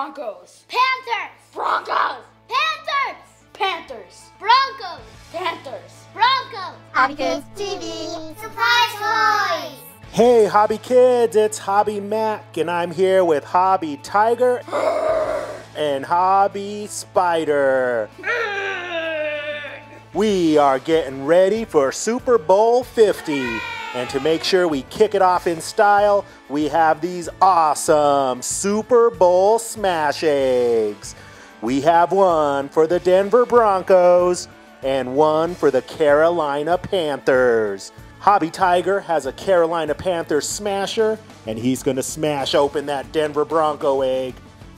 Broncos. Panthers. Broncos. Panthers. Panthers. Broncos. Panthers. Broncos. Hobby Kids TV. Surprise toys. Hey, Hobby Kids, it's Hobby Mac, and I'm here with Hobby Tiger and Hobby Spider. We are getting ready for Super Bowl 50. And to make sure we kick it off in style, we have these awesome Super Bowl smash eggs. We have one for the Denver Broncos and one for the Carolina Panthers. Hobby Tiger has a Carolina Panthers smasher, and he's to smash open that Denver Bronco egg.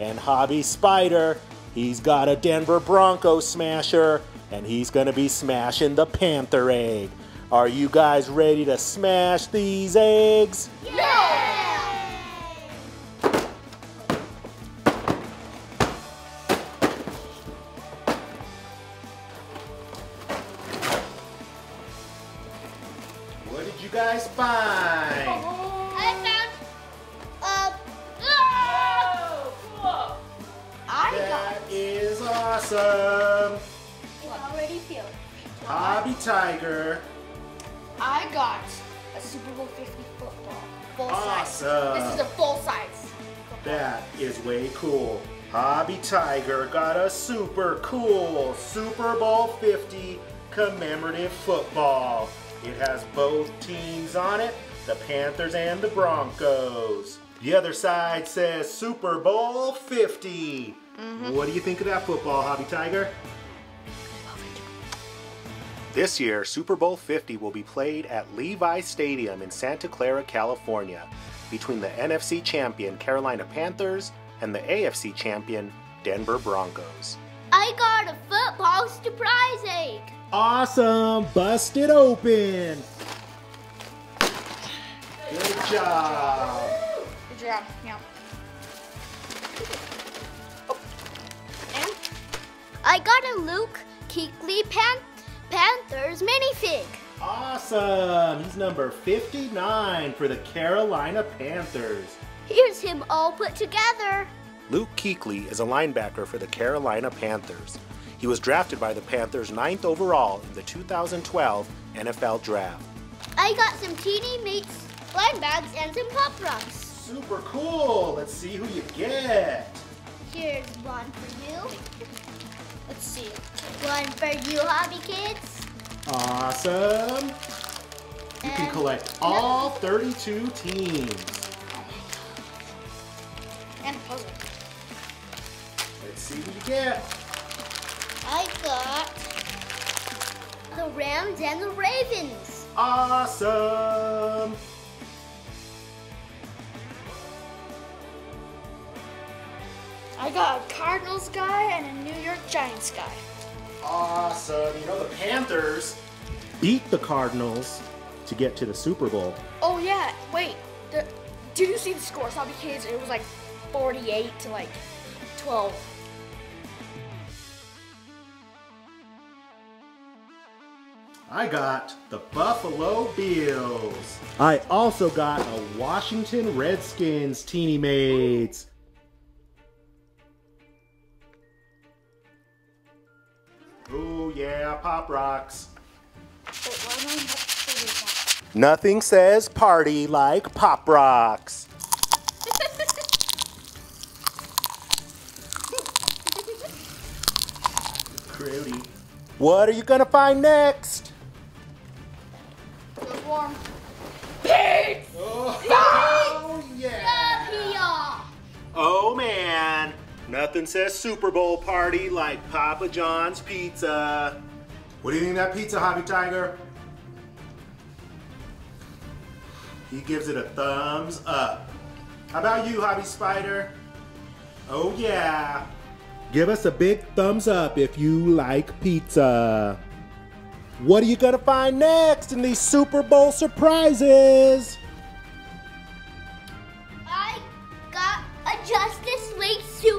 And Hobby Spider, he's got a Denver Bronco smasher, and he's to be smashing the Panther egg. Are you guys ready to smash these eggs? Yeah. What did you guys find? I found a. Oh, I That got. is awesome. It already peeled. Hobby Tiger. I got a Super Bowl 50 football. Full size. Awesome. This is a full size. That is way cool. Hobby Tiger got a super cool Super Bowl 50 commemorative football. It has both teams on it, the Panthers and the Broncos. The other side says Super Bowl 50. Mm-hmm. What do you think of that football, Hobby Tiger? This year, Super Bowl 50 will be played at Levi Stadium in Santa Clara, California, between the NFC champion Carolina Panthers and the AFC champion Denver Broncos. I got a football surprise egg. Awesome! Bust it open! Good job! Good job. Yeah. And I got a Luke Kuechly Pan- Panthers minifig. Awesome! He's number 59 for the Carolina Panthers. Here's him all put together. Luke Kuechly is a linebacker for the Carolina Panthers. He was drafted by the Panthers 9th overall in the 2012 NFL Draft. I got some teeny mates, blind bags, and some pop rocks. Super cool! Let's see who you get! Here's one for you. Let's see. One for you, hobby kids. Awesome! You can collect all 32 teams. and a puzzle. Let's see what you get. I got the Rams and the Ravens. Awesome! I got a Cardinals guy and a New York Giants guy. Awesome! You know the Panthers beat the Cardinals to get to the Super Bowl. Oh yeah, wait. The, did you see the score? Hobby Kids, it was like 48 to like 12. I got the Buffalo Bills. I also got a Washington Redskins teeny mates. Oh yeah, Pop Rocks. Wait, why do I have to do that? Nothing says party like Pop Rocks. Crudy. What are you gonna find next? Feels warm. Oh, yeah. Pia. Oh man, nothing says Super Bowl party like Papa John's pizza. What do you think of that pizza, Hobby Tiger? He gives it a thumbs up. How about you, Hobby Spider? Oh yeah. Give us a big thumbs up if you like pizza. What are you gonna find next in these Super Bowl surprises? I got a Justice League Superman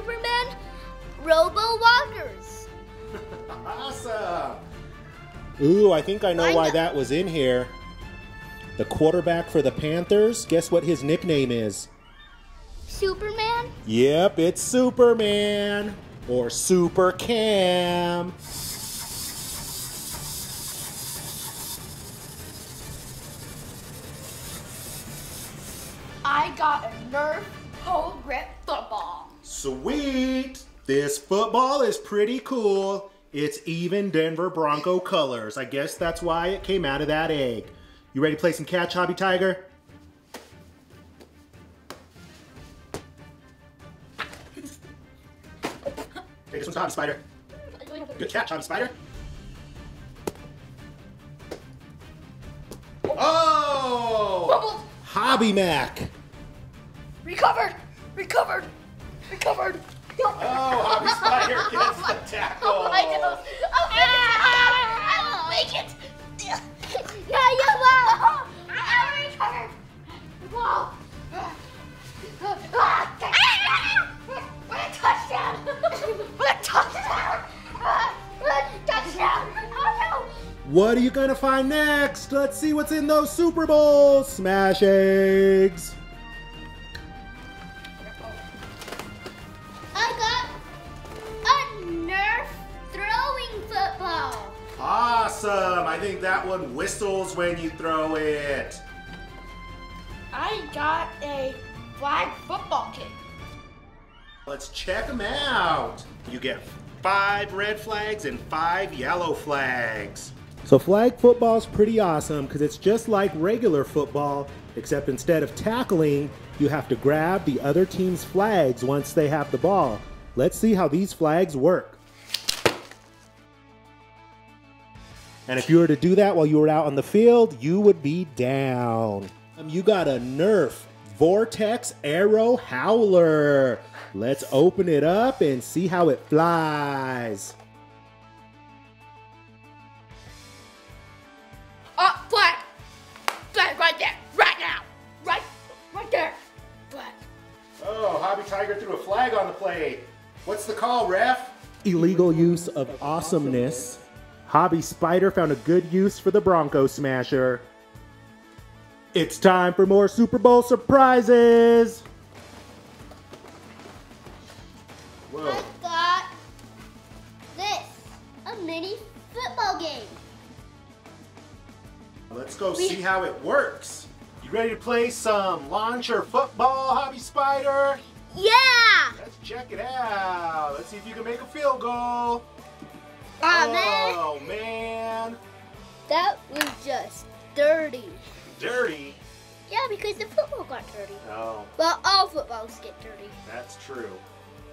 Robo Wonders. Awesome. Ooh, I think I know Why why not? that was in here. The quarterback for the Panthers, guess what his nickname is? Superman? Yep, it's Superman or Super Cam. I got a Nerf Whole Grip football. Sweet! This football is pretty cool. It's even Denver Bronco colors. I guess that's why it came out of that egg. You ready to play some catch, Hobby Tiger? Hey, this one's Hobby Spider. Good catch, Hobby Spider. Oh! Bubbled. Hobby Mac. Recovered. Recovered. Recovered. Oh, Hobby Spider gets the tackle. I know. I will make it. Yeah, you will. I recovered. Whoa. What a touchdown! What a touchdown! What a touchdown! Oh What are you gonna find next? Let's see what's in those Super Bowl smash eggs. When you throw it. I got a flag football kit. Let's check them out. You get five red flags and five yellow flags. So flag football is pretty awesome because it's just like regular football, except instead of tackling, you have to grab the other team's flags once they have the ball. Let's see how these flags work. And if you were to do that while you were out on the field, you would be down. Um, you got a Nerf Vortex Aero Howler. Let's open it up and see how it flies. Uh, flag! Flag right there! Right now! Right, right there! Flag. Oh, Hobby Tiger threw a flag on the play. What's the call, ref? Illegal use of awesomeness. Hobby Spider found a good use for the Bronco Smasher. It's time for more Super Bowl surprises. Whoa. I got this a mini football game. Let's go see how it works. You ready to play some launcher football, Hobby Spider? Yeah! Let's check it out. Let's see if you can make a field goal. Aw, man. Oh, man. That was just dirty. Dirty. Yeah, because the football got dirty. Oh, Well, all footballs get dirty. that's true.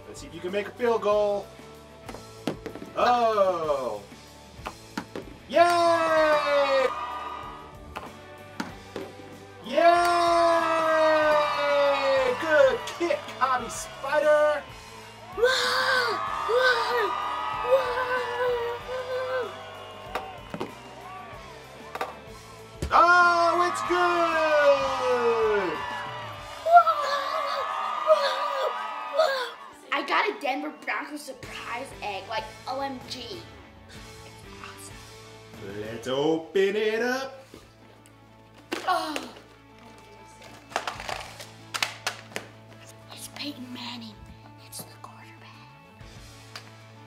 Let's see if you can make a field goal. Oh. Yay! Egg, like OMG. Let's open it up. Oh. It's Peyton Manning. It's the quarterback.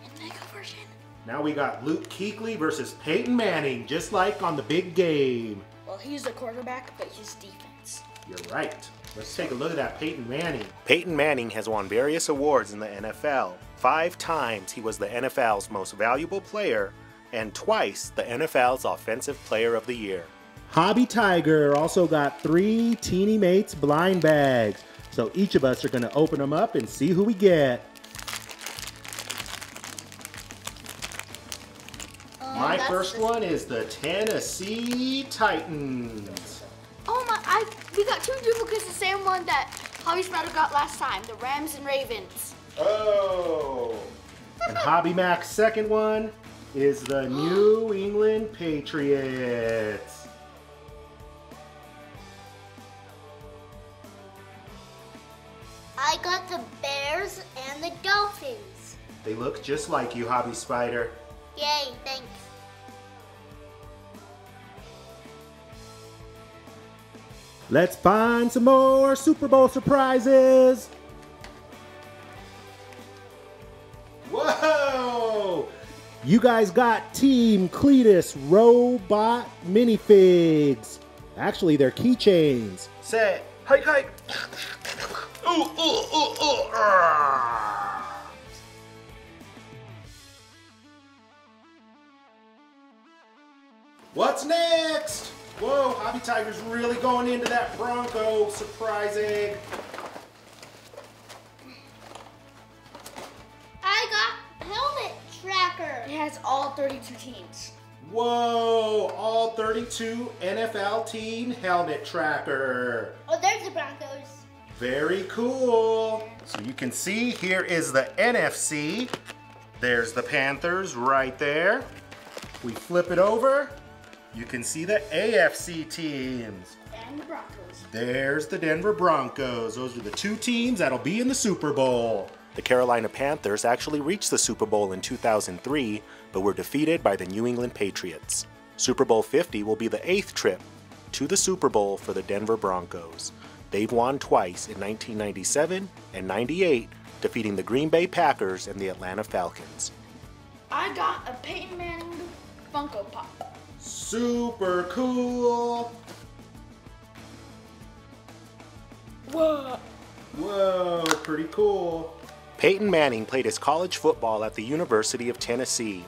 In the Mega version. Now we got Luke Kuechly versus Peyton Manning, just like on the big game. Well, he's the quarterback, but he's defense. You're right. Let's take a look at that Peyton Manning. Peyton Manning has won various awards in the NFL. Five times he was the NFL's most valuable player, and twice the NFL's Offensive Player of the Year. Hobby Tiger also got three Teeny Mates blind bags. So each of us are going to open them up and see who we get. My oh, first one is the Tennessee Titans. My! I we got two duplicates, the same one that Hobby Spider got last time. The Rams and Ravens. Oh. And Hobby Mac's second one is the New England Patriots. I got the Bears and the Dolphins. They look just like you, Hobby Spider. Yay, thanks. Let's find some more Super Bowl surprises. Whoa! You guys got Team Cleatus robot minifigs. Actually, they're keychains. Say, hike, hike. ooh, ooh, ooh, ooh. What's next? Whoa, Hobby Tiger's really going into that Bronco surprise egg. I got helmet tracker. It has all 32 teams. Whoa, all 32 NFL team helmet tracker. Oh, there's the Broncos. Very cool. So you can see here is the NFC. There's the Panthers right there. We flip it over. You can see the AFC teams. And the Broncos. There's the Denver Broncos. Those are the two teams that'll be in the Super Bowl. The Carolina Panthers actually reached the Super Bowl in 2003, but were defeated by the New England Patriots. Super Bowl 50 will be the eighth trip to the Super Bowl for the Denver Broncos. They've won twice in 1997 and 98, defeating the Green Bay Packers and the Atlanta Falcons. I got a Peyton Manning Funko Pop. Super cool! Whoa. Whoa, pretty cool. Peyton Manning played his college football at the University of Tennessee.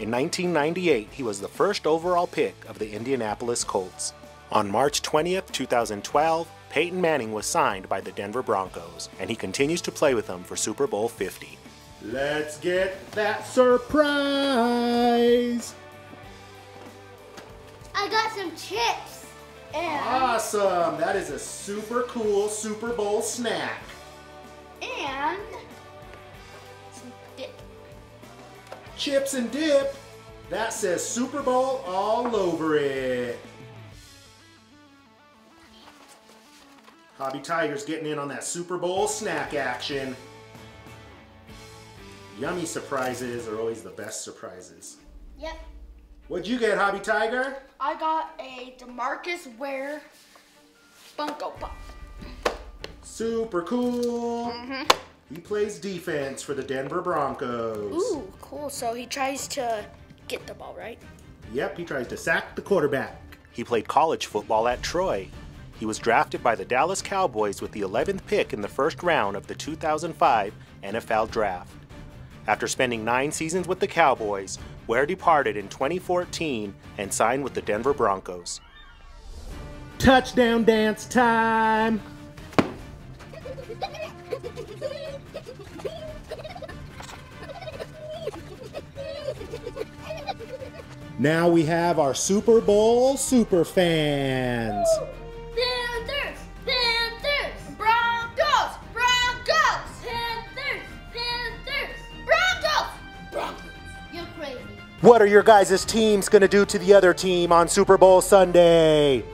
In 1998, he was the first overall pick of the Indianapolis Colts. On March 20th, 2012, Peyton Manning was signed by the Denver Broncos, and he continues to play with them for Super Bowl 50. Let's get that surprise! Some chips. And, Awesome! That is a super cool Super Bowl snack. and some dip. chips and dip. That says Super Bowl all over it. Hobby Tiger's getting in on that Super Bowl snack action. Yummy surprises are always the best surprises. Yep. What'd you get, Hobby Tiger? I got a DeMarcus Ware Funko Pop. Super cool. Mm-hmm. He plays defense for the Denver Broncos. Ooh, cool. So he tries to get the ball, right? Yep, he tries to sack the quarterback. He played college football at Troy. He was drafted by the Dallas Cowboys with the 11th pick in the first round of the 2005 NFL Draft. After spending nine seasons with the Cowboys, Ware departed in 2014 and signed with the Denver Broncos. Touchdown dance time! Now we have our Super Bowl super fans. What are your guys' teams going to do to the other team on Super Bowl Sunday?